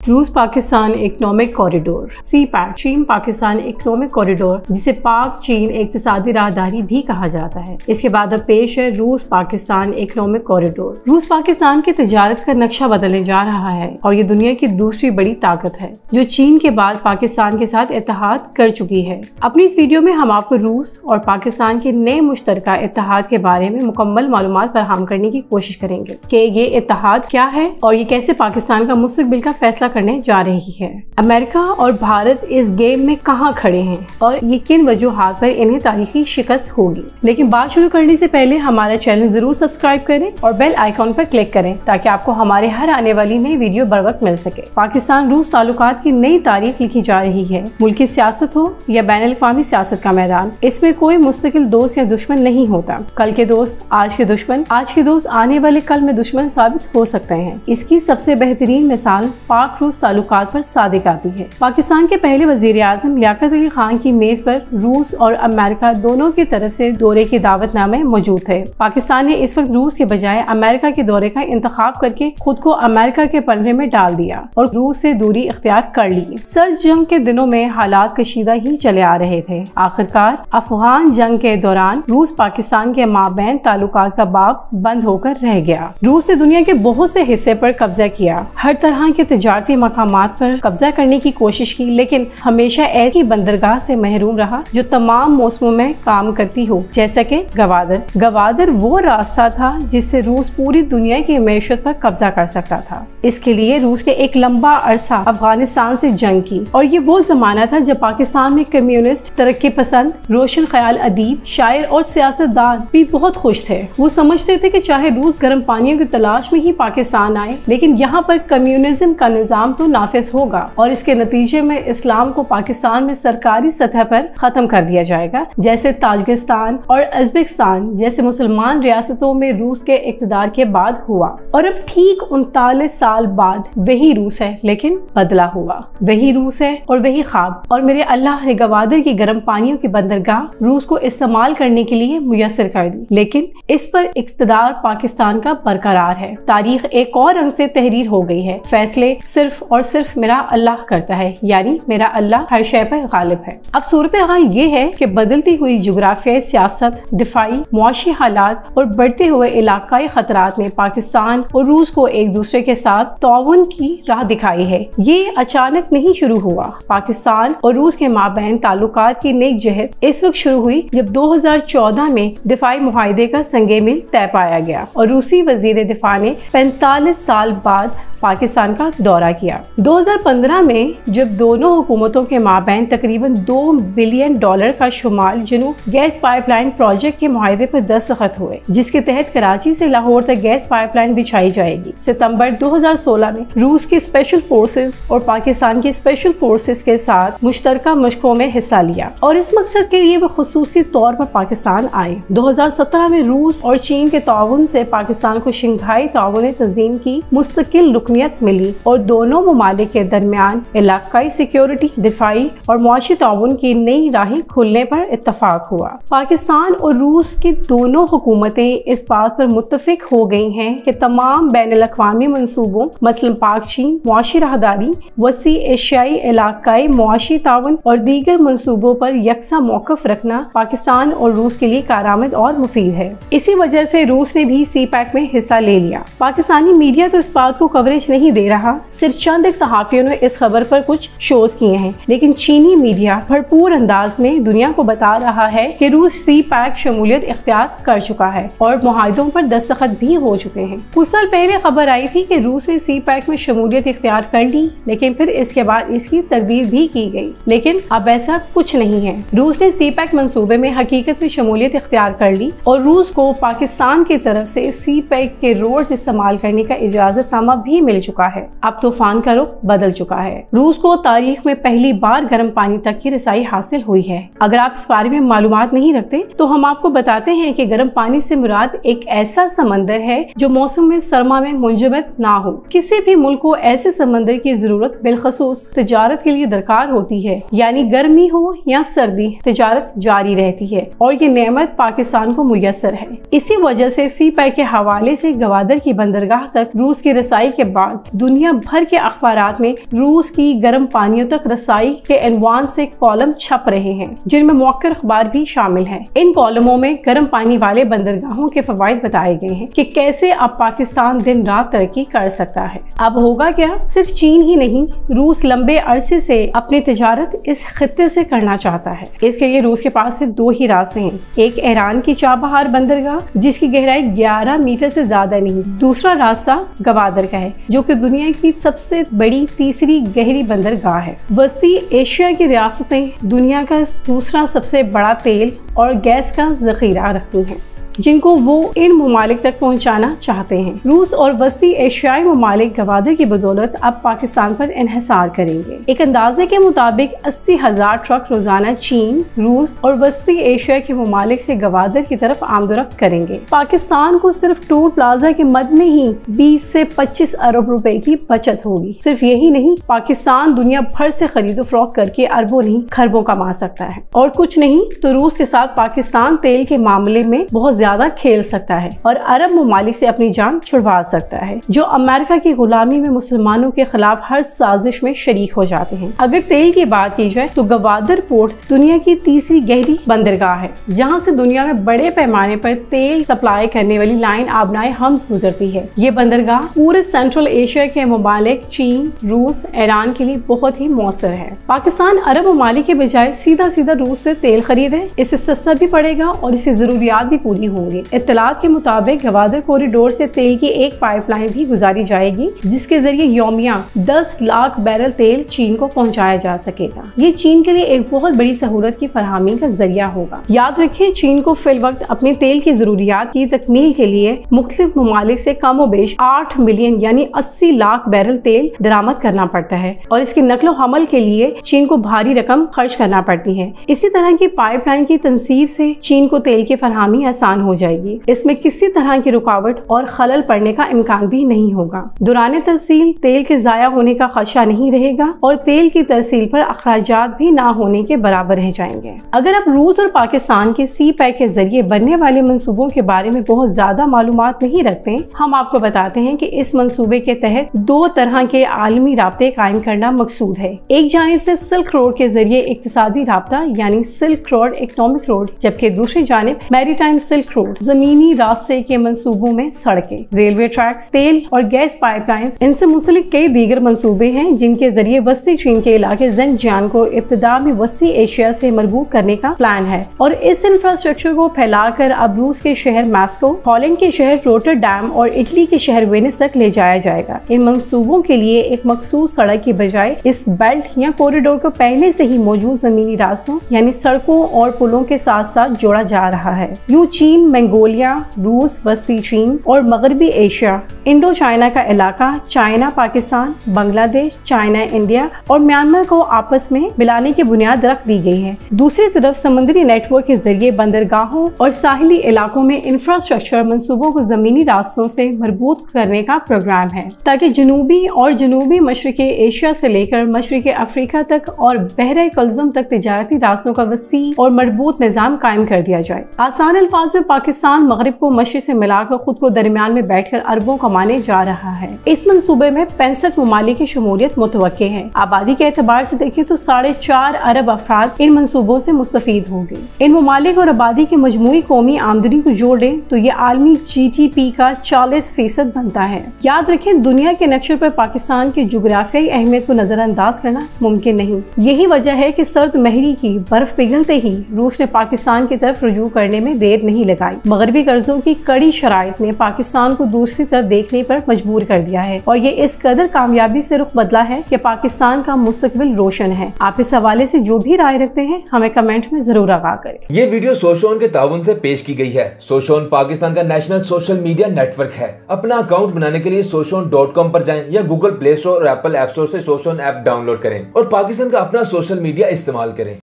रूस Pakistan economic corridor CPEC चीन Pakistan economic corridor, जिसे पाक, चीन इकतसादी राहदारी भी कहा जाता है। इसके बाद अब पेश है रूस पाकिस्तान इकोनॉमिक कॉरिडोर। रूस पाकिस्तान की तजारत का नक्शा बदलने जा रहा है और ये दुनिया की दूसरी बड़ी ताकत है, जो चीन के बाद पाकिस्तान के साथ इतिहाद कर चुकी है। अपनी इस वीडियो में हम आपको रूस और पाकिस्तान के नए मुश्तर इतिहाद के बारे में मुकम्मल मालूम फराहम करने की कोशिश करेंगे की ये इतिहाद क्या है और ये कैसे पाकिस्तान का मुस्तबिल का फैसला करने जा रही है। अमेरिका और भारत इस गेम में कहाँ खड़े हैं? और ये किन वजूहत पर इन्हें तारीखी शिकस्त होगी? लेकिन बात शुरू करने से पहले हमारा चैनल ज़रूर सब्सक्राइब करें और बेल आइकॉन पर क्लिक करें ताकि आपको हमारे हर आने वाली नई वीडियो बर वक्त मिल सके। पाकिस्तान रूस ताल्लुक की नई तारीख लिखी जा रही है। मुल्की सियासत हो या बैन अवी सियासत का मैदान, इसमें कोई मुस्तकिल दोस्त या दुश्मन नहीं होता। कल के दोस्त, आज के दुश्मन, आज के दोस्त आने वाले कल में दुश्मन साबित हो सकते हैं। इसकी सबसे बेहतरीन मिसाल पाक रूस ताल्लुक पर सादिक आती है। पाकिस्तान के पहले वज़ीर आज़म लियाकत अली खान की मेज पर रूस और अमेरिका दोनों की तरफ़ से दौरे की दावतनामे मौजूद थे। पाकिस्तान ने इस वक्त रूस के बजाय अमेरिका के दौरे का इंतखाब करके खुद को अमेरिका के पलड़े में डाल दिया और रूस से दूरी इख्तियार कर ली। सर्द जंग के दिनों में हालात कशीदा ही चले आ रहे थे। आखिरकार अफगान जंग के दौरान रूस पाकिस्तान के माबेन ताल्लुक का बाब बंद होकर रह गया। रूस ने दुनिया के बहुत से हिस्से पर कब्जा किया। हर तरह के तजारती मकाम पर कब्जा करने की कोशिश की, लेकिन हमेशा ऐसी बंदरगाह से महरूम रहा जो तमाम मौसमों में काम करती हो, जैसा कि गवादर। गवादर वो रास्ता था जिससे रूस पूरी दुनिया की मीशत पर कब्जा कर सकता था। इसके लिए रूस ने एक लंबा अरसा अफ़गानिस्तान से जंग की, और ये वो जमाना था जब पाकिस्तान में कम्युनिस्ट तरक्की पसंद, रोशन ख्याल अदीब, शायर और सियासतदान भी बहुत खुश थे। वो समझते थे कि चाहे रूस गर्म पानियों की तलाश में ही पाकिस्तान आए, लेकिन यहाँ पर कम्युनिज्म का निज़ाम तो नाफिज होगा और इसके नतीजे में इस्लाम को पाकिस्तान में सरकारी सतह पर खत्म कर दिया जाएगा, जैसे ताजिकिस्तान और अजबिस्तान जैसे मुसलमान रियासतों में रूस के इकतदार के बाद हुआ। और अब ठीक उनतालीस साल बाद वही रूस है, लेकिन बदला हुआ। वही रूस है और वही ख्वाब। और मेरे अल्लाह ने गवादर की गर्म पानियों की बंदरगाह रूस को इस्तेमाल करने के लिए मुयसर कर दी। लेकिन इस पर इकतदार पाकिस्तान का बरकरार है। तारीख एक और रंग से तहरीर हो गई है। फैसले सिर्फ़ और सिर्फ़ मेरा अल्लाह करता है, यानी मेरा अल्लाह हर शय पर गालिब है। अब सूरत हाल ये है कि बदलती हुई जोग्राफियाई सियासत, दिफाई, मुआशी हालात और बढ़ते हुए इलाकाई खतरा ने पाकिस्तान और रूस को एक दूसरे के साथ तोन की राह दिखाई है। ये अचानक नहीं शुरू हुआ। पाकिस्तान और रूस के माबेन ताल्लुक की नई जहद इस वक्त शुरू हुई जब 2014 में दिफाई मुहिदे का संगे मिल तय पाया गया और रूसी वज़ीर दिफा ने पैंतालीस साल बाद पाकिस्तान का दौरा किया। 2015 में जब दोनों हुकूमतों के माबेन तकरीबन दो बिलियन डॉलर का शुमाल जनूब गैस पाइपलाइन प्रोजेक्ट के माहे पर दस्तखत हुए, जिसके तहत कराची से लाहौर तक गैस पाइपलाइन बिछाई जाएगी। सितंबर 2016 में रूस की स्पेशल फोर्सेज और पाकिस्तान की स्पेशल फोर्सेज के साथ मुश्तर मशकों में हिस्सा लिया और इस मकसद के लिए वो खसूसी तौर पर पाकिस्तान आए। 2017 में रूस और चीन के ताउन से पाकिस्तान को शंघाई ताउन तंजीम की मुस्तकिल रुकनीत मिली और दोनों ममालिक के दरमियान इलाकई सिक्योरिटी दिफाई और मुआशी ताउन की नई राहें खुलने पर इतफाक हुआ। पाकिस्तान और रूस की दोनों हुकूमतें इस बात पर मुतफिक हो गई हैं कि तमाम बैन अवी मनसूबों मसलन पाक चीन मुआशी राहदारी, वसी एशियाई इलाकाई मुआशी ताउन और दीगर मनसूबों पर यकसा मौकफ रखना पाकिस्तान और रूस के लिए कारामद और मुफीद है। इसी वजह से रूस ने भी सी पैक में हिस्सा ले लिया। पाकिस्तानी मीडिया तो इस बात को कवरेज कवरेज नहीं दे रहा। सिर्फ़ चंद एक सहाफियों ने इस खबर पर कुछ शोज़ किए हैं। लेकिन चीनी मीडिया भरपूर अंदाज में दुनिया को बता रहा है कि रूस सी पैक शमूलियत इख्तियार कर चुका है और माहों पर दस्तखत भी हो चुके हैं। कुछ साल पहले खबर आई थी कि रूस ने सी पैक में शमूलियत इख्तियार कर ली, लेकिन फिर इसके बाद इसकी तरदीद भी की गई। लेकिन अब ऐसा कुछ नहीं है। रूस ने सी पैक मनसूबे में हकीकत में शमूलियत इख्तियार कर ली और रूस को पाकिस्तान की तरफ़ से सी पैक के रोड इस्तेमाल करने का इजाज़त नामा भी मिल चुका है। अब तूफ़ान का रुख बदल चुका है। रूस को तारीख में पहली बार गर्म पानी तक की रसाई हासिल हुई है। अगर आप इस बारे में मालूम नहीं रखते तो हम आपको बताते हैं कि गर्म पानी से मुराद एक ऐसा समंदर है, जो मौसम में सरमा में मुंजमद ना हो। किसी भी मुल्क को ऐसे समंदर की ज़रूरत बिलखसूस तजारत के लिए दरकार होती है। यानी गर्मी हो या सर्दी, तजारत जारी रहती है। और ये नेमत पाकिस्तान को मुयसर है। इसी वजह से सी पैक के हवाले से गवादर की बंदरगाह तक रूस की रसाई के बाद दुनिया भर के अखबार में रूस की गर्म पानियों तक रसाई के एनवान से कॉलम छप रहे हैं, जिनमें मौकर अखबार भी शामिल है। इन कॉलमों में गर्म पानी वाले बंदरगाहों के फवायद बताए गए हैं कि कैसे अब पाकिस्तान दिन रात तरक्की कर सकता है। अब होगा क्या? सिर्फ़ चीन ही नहीं, रूस लंबे अरसे से अपनी तजारत इस खत्ते से करना चाहता है। इसके लिए रूस के पास सिर्फ़ दो ही रास्ते हैं। एक ईरान की चाबहार बंदरगाह, जिसकी गहराई 11 मीटर से ज़्यादा नहीं, दूसरा रास्ता गवादर का है जो कि दुनिया की सबसे बड़ी तीसरी गहरी बंदरगाह है। वसी एशिया की रियासतें दुनिया का दूसरा सबसे बड़ा तेल और गैस का जखीरा रखती हैं। जिनको वो इन ममालिक तक पहुँचाना चाहते हैं। रूस और वसी एशियाई ममालिक गवादर की बदौलत अब पाकिस्तान पर इन्हसार करेंगे। एक अंदाजे के मुताबिक अस्सी हज़ार ट्रक रोज़ाना चीन, रूस और वसी एशिया के ममालिक से गवादर की तरफ़ आमदोरफ्त करेंगे। पाकिस्तान को सिर्फ़ टोल प्लाजा के मद में ही 20 से 25 अरब रुपए की बचत होगी। सिर्फ़ यही नहीं, पाकिस्तान दुनिया भर से खरीदो फरोख्त करके अरबों नहीं, खरबों कमा सकता है। और कुछ नहीं तो रूस के साथ पाकिस्तान तेल के मामले में बहुत ज़्यादा खेल सकता है और अरब ममालिक से अपनी जान छुड़वा सकता है, जो अमेरिका की गुलामी में मुसलमानों के खिलाफ हर साजिश में शरीक हो जाते हैं। अगर तेल की बात की जाए तो गवादर पोर्ट दुनिया की तीसरी गहरी बंदरगाह है, जहाँ से दुनिया में बड़े पैमाने पर तेल सप्लाई करने वाली लाइन आबनाए हम्स गुजरती है। ये बंदरगाह पूरे सेंट्रल एशिया के ममालिक, चीन, रूस, ईरान के लिए बहुत ही मौसर है। पाकिस्तान अरब ममालिक के बजाय सीधा सीधा रूस से तेल खरीदे इससे सस्ता भी पड़ेगा और इसकी जरूरियात भी पूरी होंगी। इतलात के मुताबिक गवादर कॉरिडोर से तेल की एक पाइपलाइन भी गुजारी जाएगी, जिसके ज़रिए योमिया 10 लाख बैरल तेल चीन को पहुँचाया जा सकेगा। ये चीन के लिए एक बहुत बड़ी सहूलत की फरहमी का ज़रिया होगा। याद रखिए चीन को फिल वक्त अपने तेल की जरूरियात की तकमील के लिए मुख्तलिफ़ ममालिक से कम बेश आठ मिलियन यानी अस्सी लाख बैरल तेल दरामद करना पड़ता है और इसकी नकलो हमल के लिए चीन को भारी रकम खर्च करना पड़ती है। इसी तरह की पाइपलाइन की तनसीब से चीन को तेल की फरहमी आसान हो जाएगी। इसमें किसी तरह की रुकावट और खलल पड़ने का इम्कान भी नहीं होगा। दौरान तरसील, तेल के ज़ाया होने का खदशा नहीं रहेगा और तेल की तरसील पर अखराज भी ना होने के बराबर रह जाएँगे। अगर आप रूस और पाकिस्तान के सी पैक के ज़रिए बनने वाले मनसूबों के बारे में बहुत ज़्यादा मालूम नहीं रखते, हम आपको बताते हैं कि इस मनसूबे के तहत दो तरह के आलमी रबते कायम करना मकसूद है। एक जानब से सिल्क रोड के ज़रिए इकतदी रबता, यानी सिल्क रोड, इकनॉमिक रोड, जबकि दूसरी जानब मैरीटाइम सिल्क रोड जमीनी रास्ते के मंसूबों में सड़कें रेलवे ट्रैक्स तेल और गैस पाइपलाइंस इनसे मुंसलिक कई दीगर मंसूबे हैं, जिनके ज़रिए वसी चीन के इलाके जन जान को इब्तदा में वसी एशिया से मरबूत करने का प्लान है। और इस इंफ्रास्ट्रक्चर को फैलाकर अब रूस के शहर मैस्को हॉलैंड के शहर रोटर डैम और इटली के शहर वेनिस तक ले जाया जाएगा। इन मंसूबों के लिए एक मखसूस सड़क की बजाय इस बेल्ट या कॉरिडोर को पहले से ही मौजूद जमीनी रास्तों, यानी सड़कों और पुलों के साथ साथ जोड़ा जा रहा है। यू चीन मंगोलिया, रूस वसी चीन और मगरबी एशिया इंडो चाइना का इलाका China, Pakistan, Bangladesh, China, India और म्यांमार को आपस में मिलाने की बुनियाद रख दी गई है। दूसरी तरफ़ समुद्री नेटवर्क के ज़रिए बंदरगाहों और साहिली इलाकों में इंफ्रास्ट्रक्चर मनसूबों को जमीनी रास्तों से मज़बूत करने का प्रोग्राम है, ताकि जनूबी और जनूबी मशरक एशिया से लेकर मशरक अफ्रीका तक और बहर कलजुम तक तजारती रास्तों का वसी और मज़बूत निज़ाम कायम कर दिया जाए। आसान अल्फाज में पाकिस्तान मगरब को मशी से मिलाकर खुद को दरमियान में बैठ कर अरबों कमाने जा रहा है। इस मनसूबे में पैंसठ ममालिक की शमूलियत मुतव है। आबादी के एतबार से देखें तो साढ़े चार अरब अफराद इन मनसूबों से मुस्तफ़ होंगे। इन ममालिक और आबादी की मजमू कौमी आमदनी को जोड़ लें तो ये आलमी जी टी पी का चालीस फ़ीसद बनता है। याद रखें, दुनिया के नक्शे पर पाकिस्तान की जोग्राफियाई अहमियत को नजरअंदाज करना मुमकिन नहीं। यही वजह है कि सर्द महरी की बर्फ़ पिघलते ही रूस ने पाकिस्तान की तरफ़ रुजू करने में देर नहीं लगाई। मगरबी कर्जों की कड़ी शराइ ने पाकिस्तान को दूसरी तरफ़ देखने पर मजबूर कर दिया है। और ये इस कदर कामयाबी से रुख बदला है कि पाकिस्तान का मुस्तकबिल रोशन है। आप इस हवाले से जो भी राय रखते हैं, हमें कमेंट में ज़रूर आगा करें। ये वीडियो सोशोन के ताउन से पेश की गई है। सोशोन पाकिस्तान का नेशनल सोशल मीडिया नेटवर्क है। अपना अकाउंट बनाने के लिए सोशोन डॉट कॉम आरोप जाए या गूगल प्ले स्टोर और एप्पल ऐप स्टोर ऐसी सोशोन ऐप डाउनलोड करें और पाकिस्तान का अपना सोशल मीडिया इस्तेमाल करें।